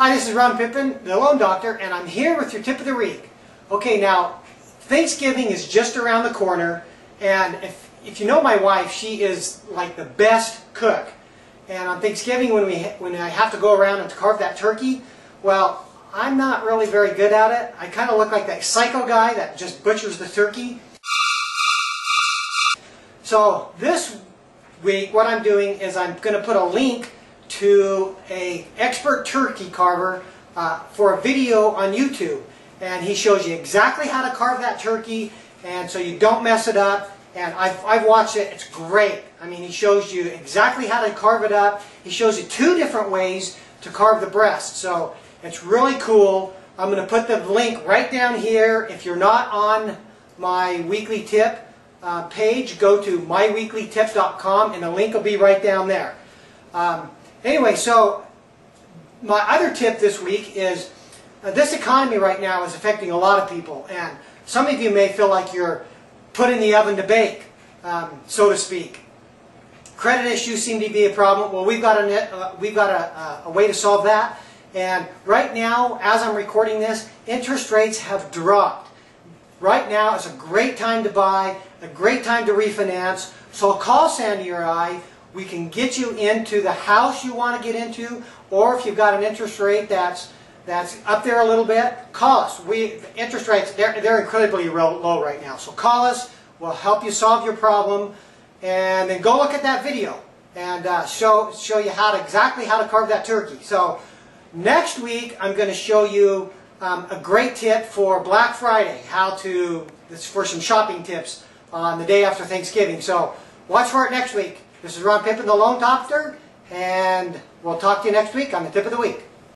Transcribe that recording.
Hi, this is Ron Pippin, the Loan Doctor, and I'm here with your tip of the week. Okay, now, Thanksgiving is just around the corner, and if, if you know my wife, she is like the best cook. And on Thanksgiving, when, we, when I have to go around and carve that turkey, well, I'm not really very good at it. I kind of look like that psycho guy that just butchers the turkey. So this week, what I'm doing is I'm going to put a link to a expert turkey carver uh, for a video on YouTube. And he shows you exactly how to carve that turkey and so you don't mess it up. And I've, I've watched it, it's great. I mean, he shows you exactly how to carve it up. He shows you two different ways to carve the breast. So it's really cool. I'm going to put the link right down here. If you're not on my weekly tip uh, page, go to myweeklytip.com and the link will be right down there. Um, Anyway, so my other tip this week is uh, this economy right now is affecting a lot of people. And some of you may feel like you're put in the oven to bake, um, so to speak. Credit issues seem to be a problem. Well, we've got, a, uh, we've got a, a way to solve that. And right now, as I'm recording this, interest rates have dropped. Right now is a great time to buy, a great time to refinance. So call Sandy or I. We can get you into the house you want to get into, or if you've got an interest rate that's that's up there a little bit, call us. We interest rates they're they're incredibly low right now. So call us. We'll help you solve your problem, and then go look at that video and uh, show show you how to exactly how to carve that turkey. So next week I'm going to show you um, a great tip for Black Friday. How to this for some shopping tips on the day after Thanksgiving. So watch for it next week. This is Ron Pippin, the Loan Doctor, and we'll talk to you next week on the Tip of the Week.